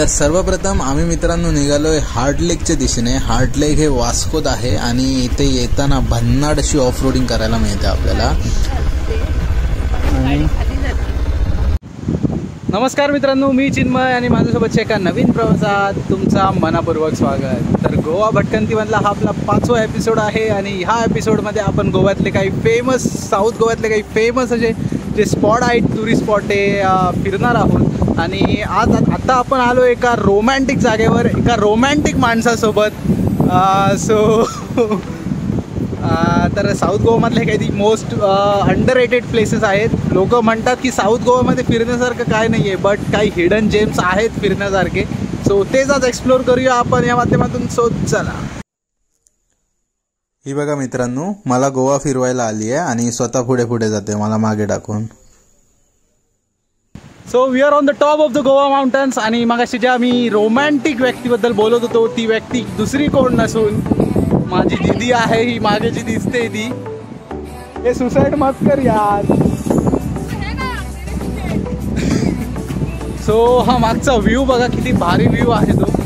तर सर्वप्रथम आम्ही मित्रांनो निघालोय हार्ड लेकच्या दिशेने. हार्ड लेक हे वास्कोत आहे आणि इथे येताना भन्नाड अशी ऑफ रोडिंग करायला मिळते आपल्याला. नमस्कार मित्रांनो मी चिन्मय आणि माझ्यासोबत एका नवीन प्रवासात तुमचा मनापूर्वक स्वागत. तर गोवा भटकंतीमधला हा आपला पाचवा एपिसोड आहे आणि ह्या एपिसोडमध्ये आपण गोव्यातले काही फेमस साऊथ गोव्यातले काही फेमस असे जे स्पॉट आहेत टुरिस्ट स्पॉट ते फिरणार आहोत. आणि आज आता आपण आलो एका रोमॅन्टिक जागेवर एका रोमॅन्टिक माणसासोबत. सो तर साऊथ गोवामधले काही मोस्ट अंडर रेटेड प्लेसेस आहेत. लोक म्हणतात की साऊथ गोवामध्ये फिरण्यासारखं काय नाही आहे बट काही हिडन जेम्स आहेत फिरण्यासारखे. सो तेच आज एक्सप्लोर करूया आपण या माध्यमातून. सो चला. ही बघा मित्रांनो मला गोवा फिरवायला आली आहे आणि स्वतः पुढे पुढे जाते. मला मागे टाकून. So we are on the top of the Goa mountains आणि मगाशी ज्या मी रोमॅन्टिक व्यक्तीबद्दल बोलत होतो ती व्यक्ती दुसरी कोण नसून माझी दिदी आहे ही मागे जी दिसते ती. हे सुसाईड मत कर यार. सो हा मागचा व्ह्यू बघा किती भारी व्ह्यू आहे तो.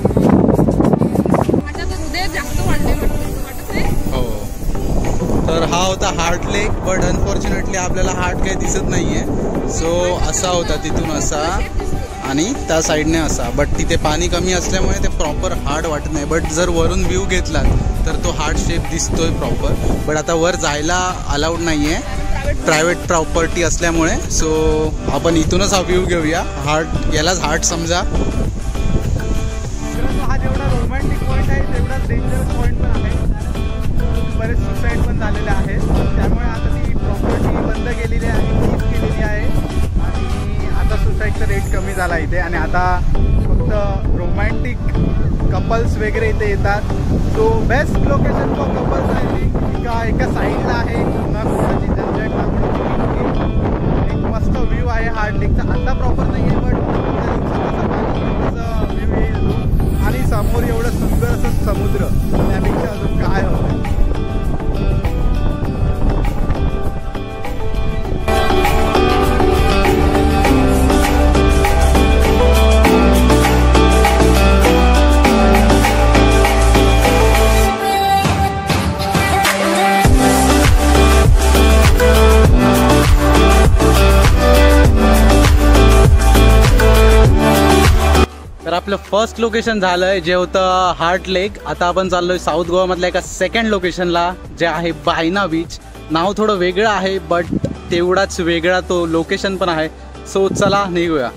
हा होता हार्ट लेक बट अनफॉर्च्युनेटली आपल्याला हार्ट काही दिसत नाही आहे सो असा होता तिथून असा आणि त्या साईडने असा. बट तिथे पाणी कमी असल्यामुळे ते प्रॉपर हार्ड वाटत नाही. बट जर वरून व्ह्यू घेतलात तर तो हार्ट शेप दिसतोय प्रॉपर बट आता वर जायला अलाउड नाही आहे प्रायव्हेट प्रॉपर्टी असल्यामुळे. सो आपण इथूनच हा व्ह्यू घेऊया. हार्ट यालाच हार्ट समजा. कपल्स वगैरे इथे येतात. So best location for couples आहे एका एका साईडला आहे झंझट एक मस्त व्ह्यू आहे हार्ड लेकचा आता प्रॉपर आपलं फर्स्ट लोकेशन झालं आहे जे होतं हार्ट लेक आता आपण चाललोय साऊथ गोवामधल्या एका सेकंड लोकेशनला जे आहे बायना बीच नाव थोडं वेगळं आहे बट तेवढाच वेगळा तो लोकेशन पण आहे. सो चला निघूया.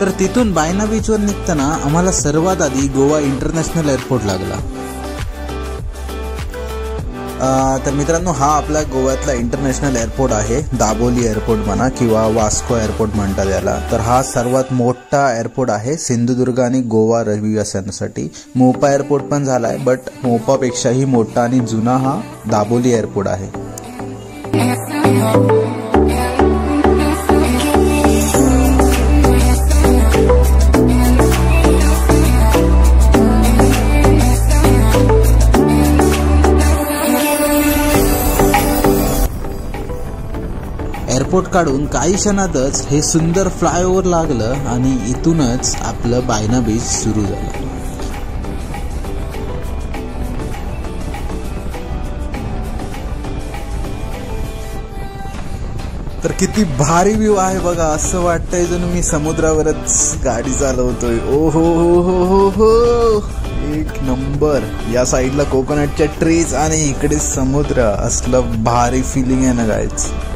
तर तिथून बायना बीचवर निघताना आम्हाला सर्वात आधी गोवा इंटरनॅशनल एअरपोर्ट लागला. तर मित्रांनो हा आपला गोव्यातला इंटरनॅशनल एअरपोर्ट आहे. दाबोली एअरपोर्ट म्हणा किंवा वास्को एअरपोर्ट म्हणतात याला. तर हा सर्वात मोठा एअरपोर्ट आहे सिंधुदुर्ग आणि गोवा रहिवाशांसाठी. मोपा एअरपोर्ट पण झाला आहे बट मोपापेक्षाही मोठा आणि जुना हा दाबोली एअरपोर्ट आहे. एअरपोर्ट काढून काही क्षणातच हे सुंदर फ्लायओव्हर लागलं आणि इथूनच आपलं बायना बीच सुरू झालं. तर किती भारी व्ह्यू आहे बघा असं वाटतंय जणू मी समुद्रावरच गाडी चालवतोय. ओ हो हो हो हो. हो एक नंबर. या साईडला कोकोनटच्या ट्रीज आणि इकडे समुद्र. असलं भारी फिलिंग आहे ना गायचं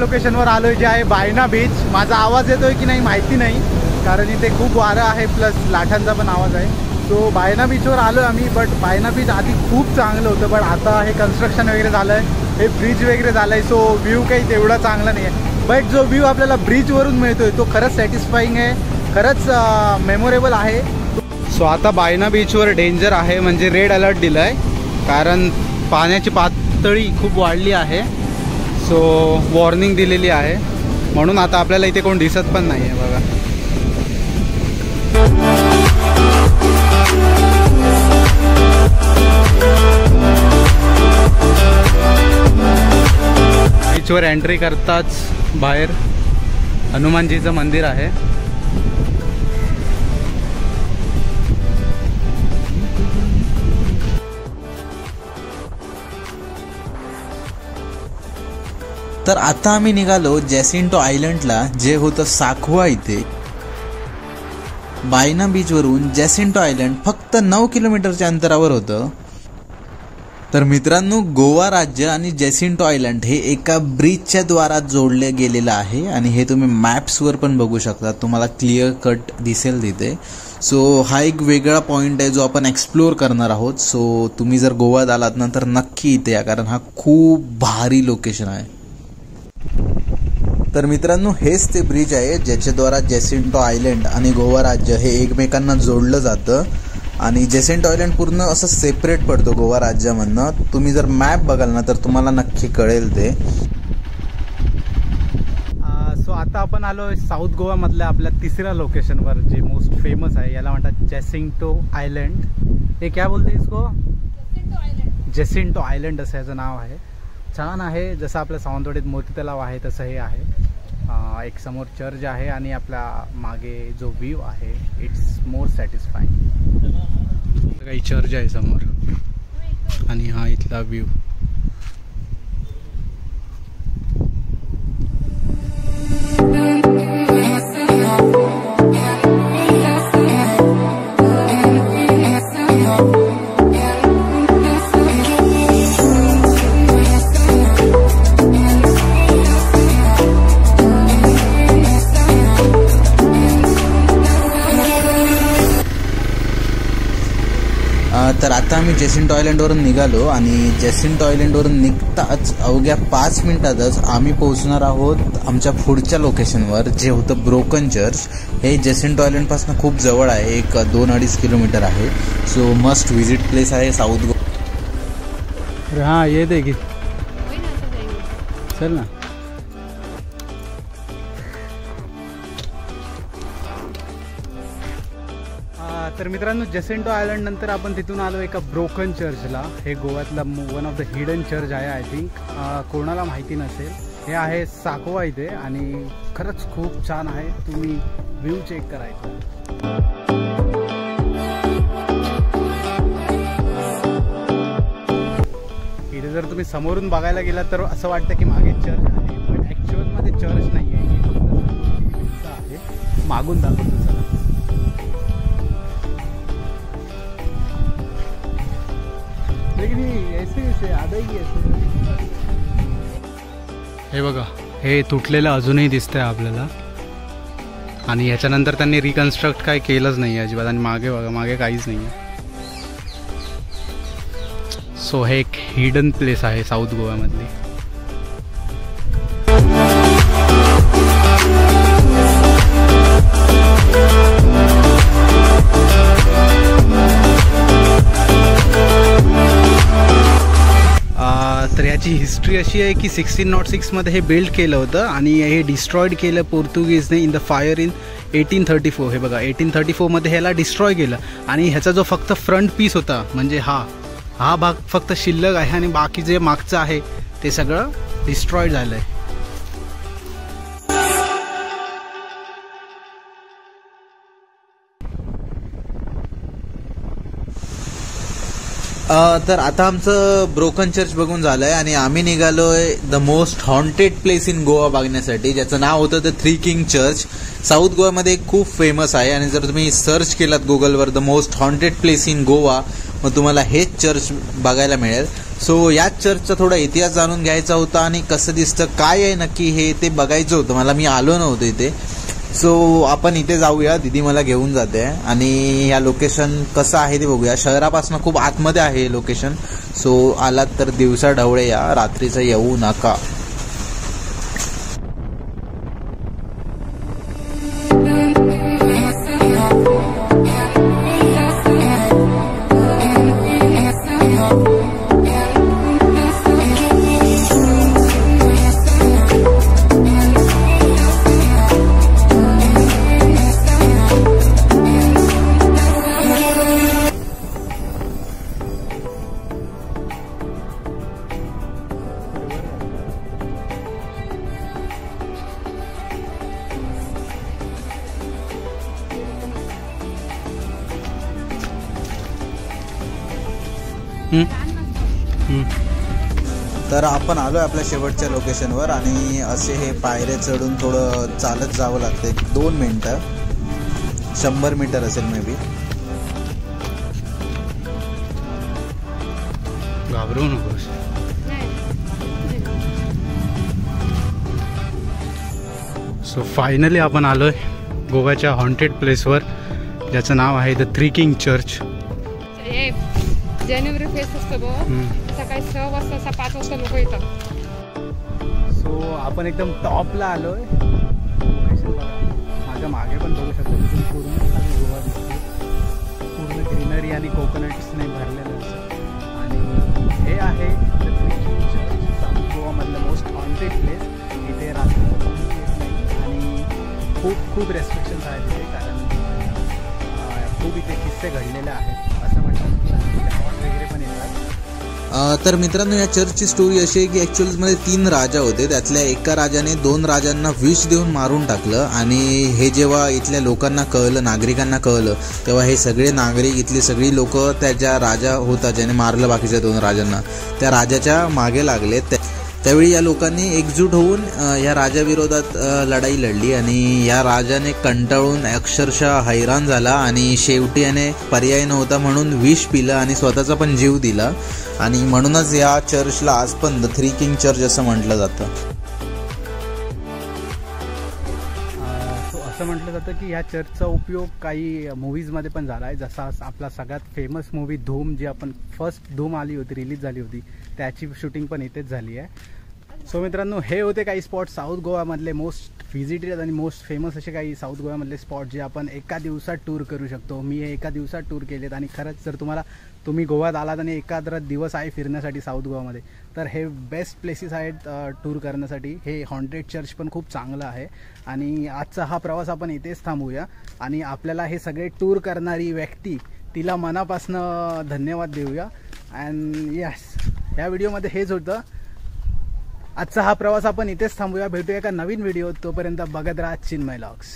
लोकेशनवर आलो लोकेशनवर आलोय जे आहे बायना बीच माझा आवाज येतोय की नाही माहिती नाही कारण इथे खूप वारं आहे प्लस लाटांचा पण आवाज आहे. सो बायना बीचवर आलो आम्ही बट बायना बीच आधी खूप चांगलं होतं बट आता हे कन्स्ट्रक्शन वगैरे झालं आहे हे ब्रिज वगैरे झालं आहे सो व्ह्यू काही तेवढा चांगला नाही आहे बट जो व्ह्यू आपल्याला ब्रिजवरून मिळतोय तो खरंच सॅटिस्फाईंग आहे खरंच मेमोरेबल आहे. सो आता बायना बीचवर डेंजर आहे म्हणजे रेड अलर्ट दिलं आहे कारण पाण्याची पातळी खूप वाढली आहे. सो वॉर्निंग दिलेली आहे. म्हणून आता आपल्याला इथे कोण दिसत पण नाही आहे बघा बीचवर एंट्री करताच बाहेर हनुमानजीचं मंदिर आहे. तर आता आम्ही निघालो जॅसिंटो आयलंडला जे होतं साखवा इथे. बायना बीचवरून जॅसिंटो आयलंड फक्त नऊ किलोमीटरच्या अंतरावर होतं. तर मित्रांनो गोवा राज्य आणि जॅसिंटो आयलंड हे एका ब्रिजच्या द्वारा जोडले गेलेलं आहे आणि हे तुम्ही मॅप्सवर पण बघू शकता. तुम्हाला क्लिअर कट दिसेल तिथे. सो हा एक वेगळा पॉईंट आहे जो आपण एक्सप्लोअर करणार आहोत. सो तुम्ही जर गोव्यात आलात ना तर नक्की इथे या कारण हा खूप भारी लोकेशन आहे. तर मित्रांनो हेच ते ब्रिज आहे ज्याच्याद्वारा जेसिंटो आयलंड आणि गोवा राज्य हे एकमेकांना जोडलं जातं. आणि जेसेंट आयलंड पूर्ण असं सेपरेट पडतो गोवा राज्यामधनं. तुम्ही जर मॅप बघाल ना तर तुम्हाला नक्की कळेल ते. सो आता आपण आलो आहे साऊथ गोवामधल्या आपल्या तिसऱ्या लोकेशनवर जे मोस्ट फेमस आहे. याला म्हणतात जेसिंटो आयलंड हे काय बोलते इसको? जेसिंटो आयलंड असं याचं नाव आहे. छान आहे जसं आपल्या सावंतवाडीत मोती तलाव आहे तसं हे आहे. एक समोर चर्च आहे आणि आपल्या मागे जो व्ह्यू आहे इट्स मोर सॅटिस्फाईंग काही चर्च आहे समोर. आणि हा इथला व्ह्यू तर आता आम्ही जेसिंटो आयलंडवरून निघालो आणि जेसिंटो आयलंडवरून निघताच अवघ्या पाच मिनिटातच आम्ही पोहोचणार आहोत आमच्या पुढच्या लोकेशनवर जे होतं ब्रोकन चर्च. हे जेसिंटो आयलंडपासून खूप जवळ आहे एक दोन अडीच किलोमीटर आहे. सो मस्ट व्हिजिट प्लेस आहे साऊथ गो अरे हां ये दे की. चल ना. तर मित्रांनो जसेंटो आयलंड नंतर आपण तिथून आलो एका ब्रोकन चर्चला हे गोव्यातला one of the hidden church आहे आय थिंक कोणाला माहिती नसेल. हे आहे साकवा इथे आणि खरंच खूप छान आहे. तुम्ही व्ह्यू चेक करायचा इथे. जर तुम्ही समोरून बघायला गेलात तर असं वाटतं की मागे चर्च आहे पण ॲक्च्युअलमध्ये चर्च नाही आहे फक्त आहे मागून दाखवतो लेकिन ऐसे ऐसे आधा ही ऐसे हे बघा हे तुटलेलं अजूनही दिसतंय आपल्याला. आणि ह्याच्यानंतर त्यांनी रिकन्स्ट्रक्ट काय केलंच नाही आहे अजिबात. आणि मागे बघा मागे काहीच नाही आहे सो हे एक हिडन प्लेस आहे साऊथ गोव्यामधली तर याची हिस्ट्री अशी आहे की सिक्स्टीन नॉट सिक्समध्ये हे बिल्ड केलं होतं आणि हे डिस्ट्रॉईड केलं पोर्तुगीजने in the fire in eighteen thirty four हे बघा एटीन थर्टी फोरमध्ये ह्याला डिस्ट्रॉय केलं. आणि ह्याचा जो फक्त फ्रंट पीस होता म्हणजे हा हा भाग फक्त शिल्लक आहे आणि बाकी जे मागचं आहे ते सगळं डिस्ट्रॉईड झालं आहे तर आता आमचं ब्रोकन चर्च बघून झालंय आणि आम्ही निघालोय the most haunted place in Goa बघण्यासाठी. ज्याचं नाव होतं the three king church South गोवामध्ये खूप फेमस आहे आणि जर तुम्ही सर्च केलात गुगलवर the most haunted place in Goa मग तुम्हाला हेच चर्च बघायला मिळेल. सो याच चर्चचा थोडा इतिहास जाणून घ्यायचा होता आणि कसं दिसतं काय आहे नक्की हे ते बघायचं होतं. मला मी आलो नव्हतो इथे. सो आपण इथे जाऊया. दिदी मला घेऊन जाते. आणि या लोकेशन कसं आहे ते बघूया. शहरापासून खूप आतमध्ये आहे हे लोकेशन सो आलात तर दिवसा ढवळे या. रात्रीचं येऊ नका. तर आपण आलो आहे आपल्या शेवटच्या लोकेशनवर आणि असे हे पायऱ्या चढून थोडं चालत जावं लागतं एक दोन मिनटं. शंभर मीटर असेल मे बी घाबरू नकोस. सो फायनली आपण आलोय गोव्याच्या हॉन्टेड प्लेसवर ज्याचं नाव आहे द थ्री किंग चर्च जानेवारी फेस्ट असतो बघ सकाळी सहा वाजता सहा पाच वाजता लोक येतात सो आपण एकदम टॉपला बघा. माझ्या मागे पण बघू शकतो. तिथून पूर्ण गोवा पूर्ण ग्रीनरी आणि कोकोनट्सने भरलेलं असं. आणि हे आहे साऊथ गोवामधलं मोस्ट हॉन्टेड प्लेस इथे रात्री नाही आणि खूप खूप रेस्ट्रिक्शन्स आहेत इथे कारण खूप इथे किस्से घडलेले आहेत. येतात तर मित्रांनो या चर्चची स्टोरी अशी आहे की ॲक्च्युअलमध्ये तीन राजा होते. त्यातल्या एका राजाने दोन राजांना विष देऊन मारून टाकलं आणि हे जेव्हा इथल्या लोकांना कळलं नागरिकांना कळलं तेव्हा हे सगळे नागरिक इथली सगळी लोक त्या ज्या राजा होता ज्याने मारलं बाकीच्या दोन राजांना त्या राजाच्या मागे लागले. त्या- त्यावेळी या लोकांनी एकजूट होऊन या राजाविरोधात लढाई लढली आणि या राजाने कंटाळून अक्षरशः हैराण झाला आणि शेवटी याने पर्याय नव्हता म्हणून विष पिलं आणि स्वतःचा पण जीव दिला. आणि म्हणूनच या चर्चला आज पण द थ्री किंग चर्च असं म्हटलं जातं. असं म्हटलं जातं की ह्या चर्चचा उपयोग काही मूवीजमध्ये पण झाला आहे. जसा आपला सगळ्यात फेमस मूवी धूम जी आपण फर्स्ट धूम आली होती रिलीज झाली होती त्याची शूटिंग पण इथेच झाली आहे. सो मित्रांनो हे होते काही स्पॉट साऊथ गोवामधले मोस्ट व्हिजिटेड आणि मोस्ट फेमस असे काही साऊथ गोव्यामधले स्पॉट जे आपण एका दिवसात टूर करू शकतो. मी हे एका दिवसात टूर केलेत आणि खरंच जर तुम्हाला तुम्ही गोव्यात आलात आणि एखादा दिवस आहे फिरण्यासाठी साऊथ गोवामध्ये तर हे बेस्ट प्लेसेस आहेत टूर करण्यासाठी. हे हॉन्टेड चर्च पण खूप चांगलं आहे. आणि आजचा हा प्रवास आपण इथेच थांबूया. आणि आपल्याला हे सगळे टूर करणारी व्यक्ती तिला मनापासनं धन्यवाद देऊया. अँड यस ह्या व्हिडिओमध्ये हेच होतं. आजचा हा प्रवास आपण इथेच थांबूया. भेटूया एका नवीन व्हिडिओ तोपर्यंत बघत राहा चिन्मय लॉक्स.